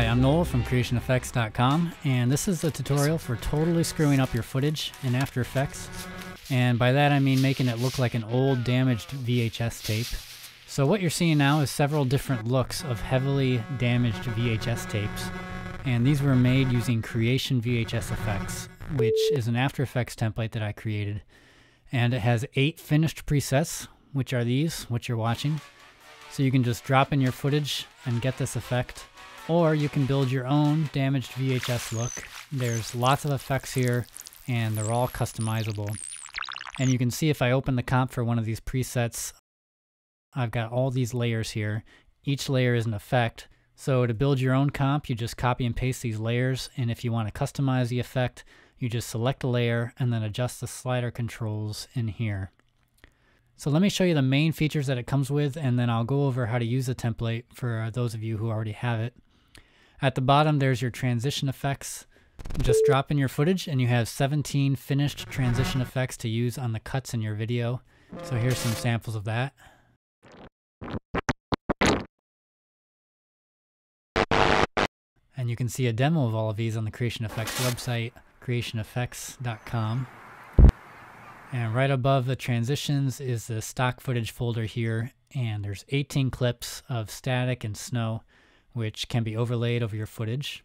Hi, I'm Noel from CreationEffects.com, and this is a tutorial for totally screwing up your footage in After Effects. And by that I mean making it look like an old damaged VHS tape. So what you're seeing now is several different looks of heavily damaged VHS tapes. And these were made using Creation VHS Effects, which is an After Effects template that I created. And it has eight finished presets, which are these, which you're watching. So you can just drop in your footage and get this effect. Or you can build your own damaged VHS look. There's lots of effects here, and they're all customizable. And you can see if I open the comp for one of these presets, I've got all these layers here. Each layer is an effect. So to build your own comp, you just copy and paste these layers. And if you want to customize the effect, you just select a layer and then adjust the slider controls in here. So let me show you the main features that it comes with, and then I'll go over how to use the template for those of you who already have it. At the bottom, there's your transition effects. Just drop in your footage and you have 17 finished transition effects to use on the cuts in your video. So here's some samples of that. And you can see a demo of all of these on the Creation Effects website, creationeffects.com. And right above the transitions is the stock footage folder here, and there's 18 clips of static and snow which can be overlaid over your footage.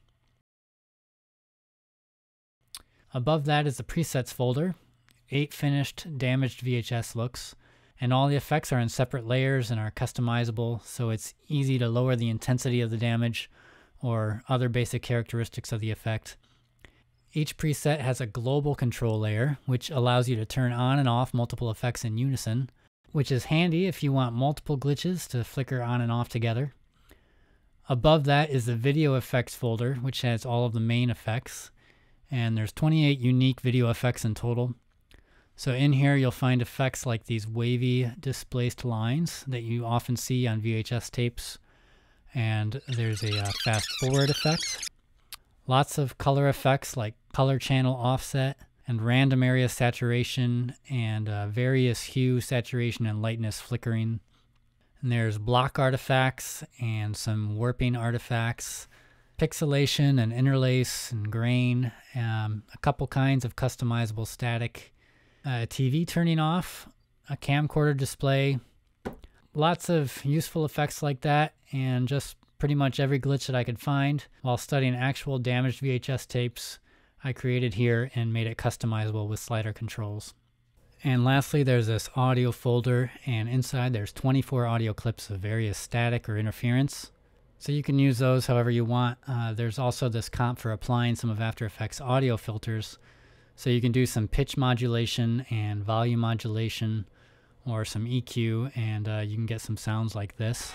Above that is the presets folder, eight finished damaged VHS looks, and all the effects are in separate layers and are customizable, so it's easy to lower the intensity of the damage or other basic characteristics of the effect. Each preset has a global control layer, which allows you to turn on and off multiple effects in unison, which is handy if you want multiple glitches to flicker on and off together. Above that is the video effects folder, which has all of the main effects. And there's 28 unique video effects in total. So in here, you'll find effects like these wavy displaced lines that you often see on VHS tapes. And there's a uh, fast forward effect. Lots of color effects like color channel offset and random area saturation and uh, various hue, saturation, and lightness flickering. There's block artifacts and some warping artifacts, pixelation and interlace and grain, um, a couple kinds of customizable static, a TV turning off, a camcorder display, lots of useful effects like that, and just pretty much every glitch that I could find while studying actual damaged VHS tapes I created here and made it customizable with slider controls. And lastly, there's this audio folder, and inside there's 24 audio clips of various static or interference. So you can use those however you want. Uh, there's also this comp for applying some of After Effects audio filters. So you can do some pitch modulation and volume modulation or some EQ, and uh, you can get some sounds like this.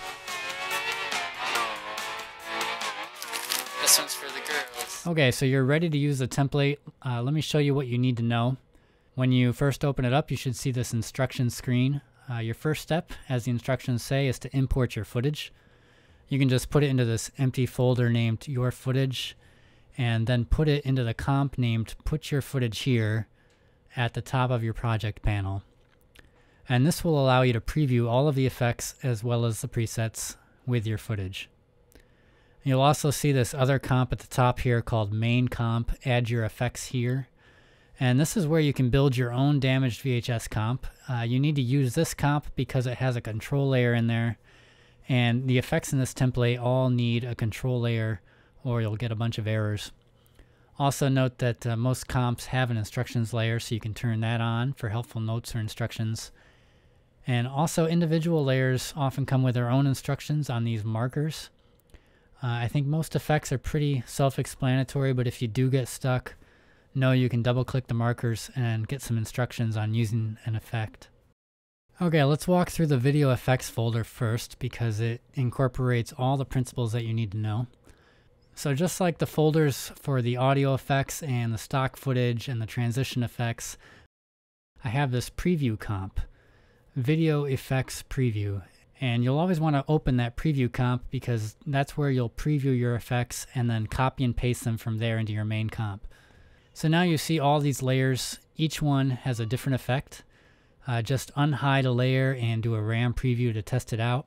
This one's for the girls. Okay, so you're ready to use the template. Uh, let me show you what you need to know. When you first open it up, you should see this instruction screen. Uh, your first step, as the instructions say, is to import your footage. You can just put it into this empty folder named Your Footage, and then put it into the comp named Put Your Footage Here at the top of your project panel. And this will allow you to preview all of the effects as well as the presets with your footage. You'll also see this other comp at the top here called Main Comp, Add Your Effects Here. And this is where you can build your own damaged VHS comp. Uh, you need to use this comp because it has a control layer in there. And the effects in this template all need a control layer or you'll get a bunch of errors. Also note that uh, most comps have an instructions layer so you can turn that on for helpful notes or instructions. And also individual layers often come with their own instructions on these markers. Uh, I think most effects are pretty self-explanatory, but if you do get stuck, know you can double click the markers and get some instructions on using an effect. Okay, let's walk through the video effects folder first because it incorporates all the principles that you need to know. So just like the folders for the audio effects and the stock footage and the transition effects, I have this preview comp, video effects preview. And you'll always want to open that preview comp because that's where you'll preview your effects and then copy and paste them from there into your main comp. So now you see all these layers. Each one has a different effect. Uh, just unhide a layer and do a RAM preview to test it out.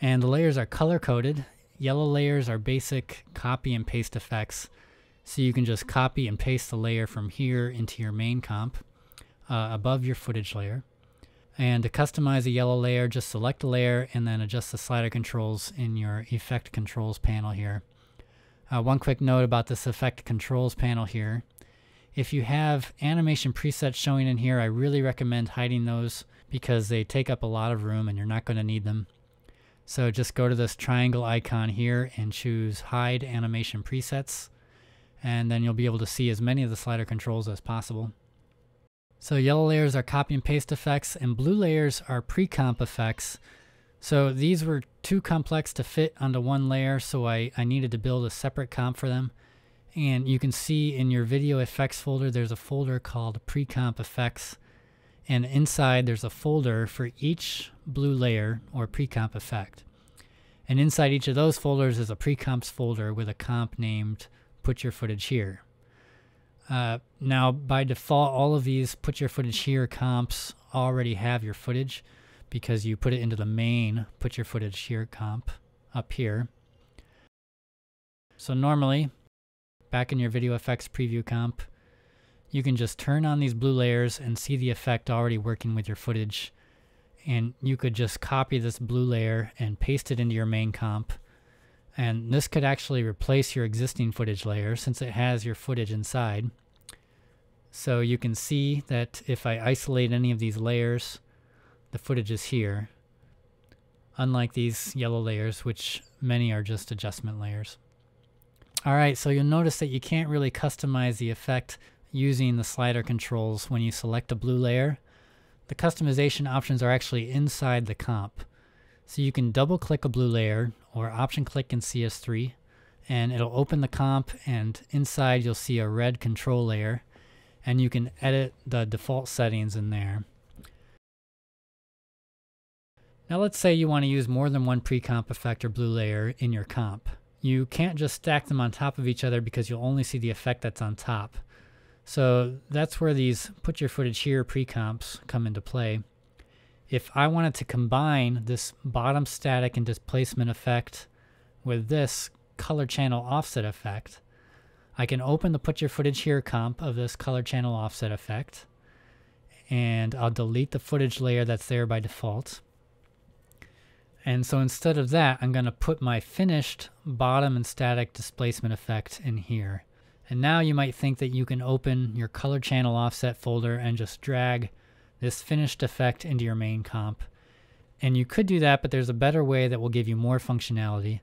And the layers are color coded. yellow layers are basic copy and paste effects. So you can just copy and paste the layer from here into your main comp uh, above your footage layer. And to customize a yellow layer, just select a layer and then adjust the slider controls in your effect controls panel here. Uh, one quick note about this effect controls panel here. If you have animation presets showing in here, I really recommend hiding those because they take up a lot of room and you're not going to need them. So just go to this triangle icon here and choose hide animation presets and then you'll be able to see as many of the slider controls as possible. So yellow layers are copy and paste effects and blue layers are pre-comp effects. So these were too complex to fit onto one layer so I, I needed to build a separate comp for them. And you can see in your video effects folder there's a folder called pre-comp effects and inside there's a folder for each blue layer or pre-comp effect. And inside each of those folders is a pre-comps folder with a comp named put your footage here. Uh, now, by default, all of these put your footage here comps already have your footage because you put it into the main put your footage here comp up here. So normally, back in your video effects preview comp, you can just turn on these blue layers and see the effect already working with your footage. And you could just copy this blue layer and paste it into your main comp and this could actually replace your existing footage layer since it has your footage inside. So you can see that if I isolate any of these layers, the footage is here. Unlike these yellow layers, which many are just adjustment layers. Alright, so you'll notice that you can't really customize the effect using the slider controls when you select a blue layer. The customization options are actually inside the comp. So you can double click a blue layer or option click in CS3 and it'll open the comp and inside you'll see a red control layer and you can edit the default settings in there. Now let's say you want to use more than one pre-comp effect or blue layer in your comp. You can't just stack them on top of each other because you'll only see the effect that's on top. So that's where these put your footage here pre-comps come into play if I wanted to combine this bottom static and displacement effect with this color channel offset effect, I can open the put your footage here comp of this color channel offset effect and I'll delete the footage layer that's there by default. And so instead of that, I'm going to put my finished bottom and static displacement effect in here. And now you might think that you can open your color channel offset folder and just drag this finished effect into your main comp. And you could do that, but there's a better way that will give you more functionality.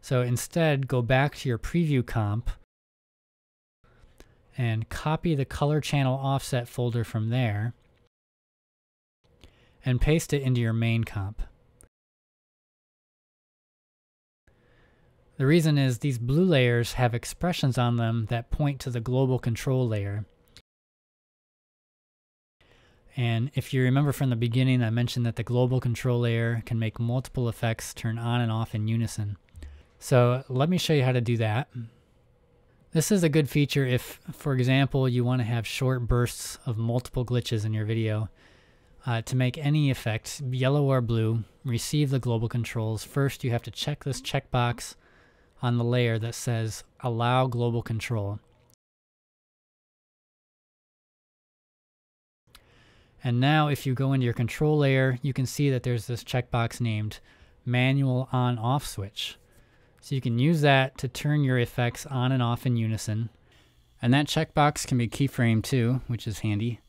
So instead, go back to your preview comp and copy the color channel offset folder from there and paste it into your main comp. The reason is these blue layers have expressions on them that point to the global control layer. And if you remember from the beginning, I mentioned that the global control layer can make multiple effects turn on and off in unison. So let me show you how to do that. This is a good feature if, for example, you want to have short bursts of multiple glitches in your video. Uh, to make any effect, yellow or blue, receive the global controls. First, you have to check this checkbox on the layer that says Allow Global Control. And now if you go into your control layer, you can see that there's this checkbox named manual on off switch. So you can use that to turn your effects on and off in unison. And that checkbox can be keyframed too, which is handy.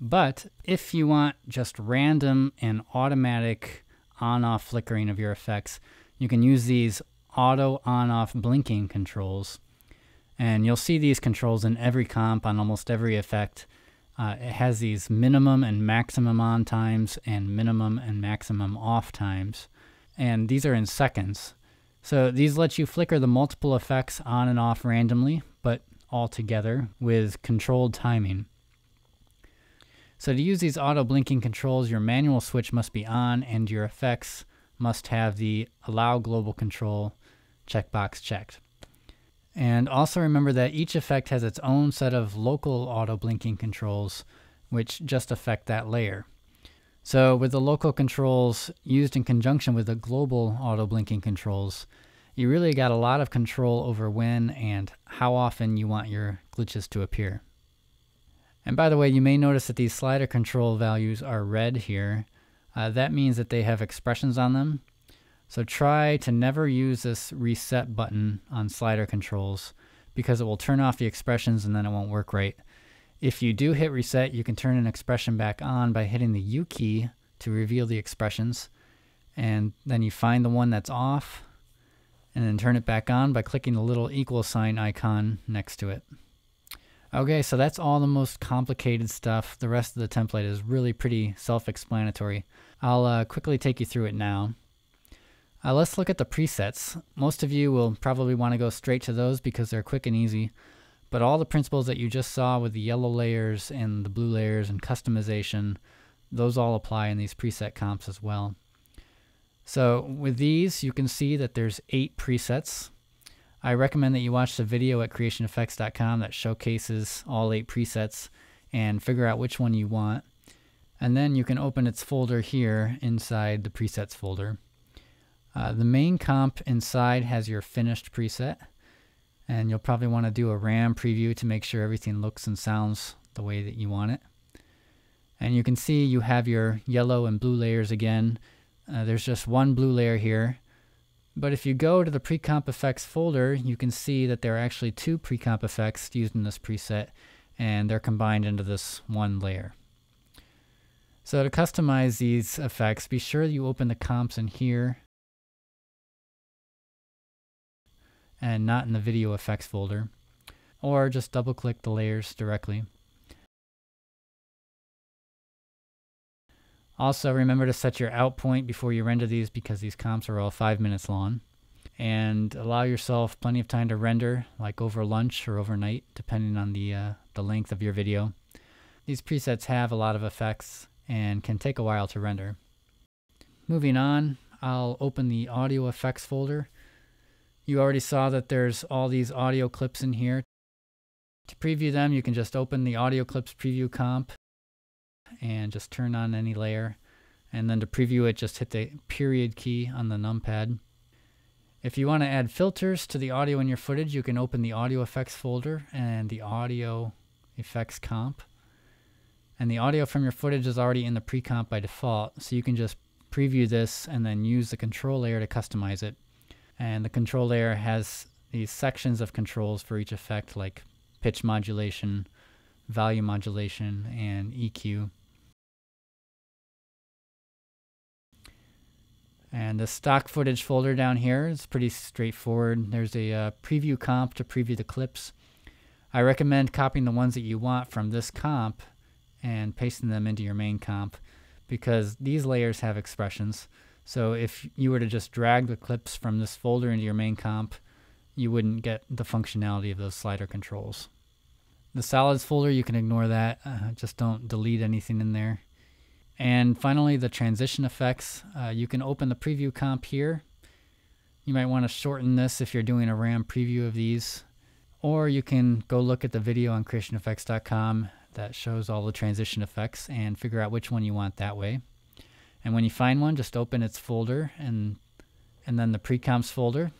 But if you want just random and automatic on-off flickering of your effects, you can use these auto on-off blinking controls. And you'll see these controls in every comp on almost every effect. Uh, it has these minimum and maximum on times and minimum and maximum off times. And these are in seconds. So these let you flicker the multiple effects on and off randomly, but all together with controlled timing. So to use these auto blinking controls, your manual switch must be on and your effects must have the allow global control checkbox checked. And also remember that each effect has its own set of local auto blinking controls, which just affect that layer. So with the local controls used in conjunction with the global auto blinking controls, you really got a lot of control over when and how often you want your glitches to appear. And by the way, you may notice that these slider control values are red here. Uh, that means that they have expressions on them. So try to never use this reset button on slider controls because it will turn off the expressions and then it won't work right. If you do hit reset, you can turn an expression back on by hitting the U key to reveal the expressions. And then you find the one that's off and then turn it back on by clicking the little equal sign icon next to it. Okay, so that's all the most complicated stuff. The rest of the template is really pretty self-explanatory. I'll uh, quickly take you through it now. Uh, let's look at the presets. Most of you will probably want to go straight to those because they're quick and easy. But all the principles that you just saw with the yellow layers and the blue layers and customization, those all apply in these preset comps as well. So with these, you can see that there's eight presets. I recommend that you watch the video at creationeffects.com that showcases all eight presets and figure out which one you want. And then you can open its folder here inside the presets folder. Uh, the main comp inside has your finished preset and you'll probably want to do a RAM preview to make sure everything looks and sounds the way that you want it. And you can see you have your yellow and blue layers again uh, there's just one blue layer here. But if you go to the pre-comp effects folder, you can see that there are actually two pre-comp effects used in this preset, and they're combined into this one layer. So to customize these effects, be sure you open the comps in here and not in the video effects folder, or just double click the layers directly. Also, remember to set your out point before you render these because these comps are all five minutes long. And allow yourself plenty of time to render, like over lunch or overnight, depending on the, uh, the length of your video. These presets have a lot of effects and can take a while to render. Moving on, I'll open the audio effects folder. You already saw that there's all these audio clips in here. To preview them, you can just open the audio clips preview comp and just turn on any layer. And then to preview it, just hit the period key on the numpad. If you want to add filters to the audio in your footage, you can open the audio effects folder and the audio effects comp. And the audio from your footage is already in the pre-comp by default, so you can just preview this and then use the control layer to customize it. And the control layer has these sections of controls for each effect like pitch modulation, volume modulation, and EQ. And the stock footage folder down here is pretty straightforward. There's a uh, preview comp to preview the clips. I recommend copying the ones that you want from this comp and pasting them into your main comp because these layers have expressions. So if you were to just drag the clips from this folder into your main comp, you wouldn't get the functionality of those slider controls. The solids folder, you can ignore that. Uh, just don't delete anything in there. And finally, the transition effects. Uh, you can open the preview comp here. You might want to shorten this if you're doing a RAM preview of these. Or you can go look at the video on creationeffects.com that shows all the transition effects and figure out which one you want that way. And when you find one, just open its folder and and then the pre-comps folder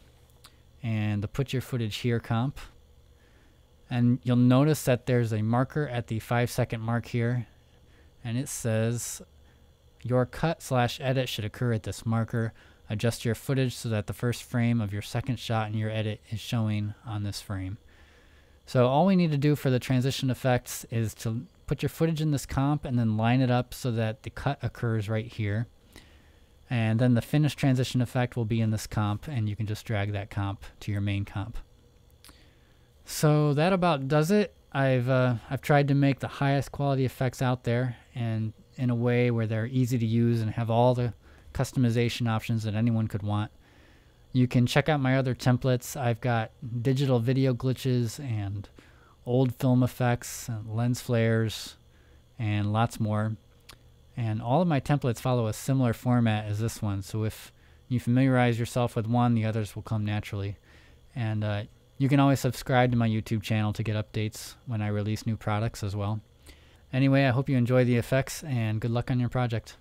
and the put your footage here comp. And you'll notice that there's a marker at the five second mark here and it says your cut slash edit should occur at this marker. Adjust your footage so that the first frame of your second shot in your edit is showing on this frame. So all we need to do for the transition effects is to put your footage in this comp and then line it up so that the cut occurs right here. And then the finished transition effect will be in this comp and you can just drag that comp to your main comp. So that about does it. I've uh, I've tried to make the highest quality effects out there and in a way where they're easy to use and have all the customization options that anyone could want. You can check out my other templates. I've got digital video glitches and old film effects and lens flares and lots more. And all of my templates follow a similar format as this one. So if you familiarize yourself with one, the others will come naturally. And uh, you can always subscribe to my YouTube channel to get updates when I release new products as well. Anyway, I hope you enjoy the effects and good luck on your project.